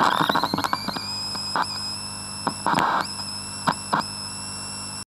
you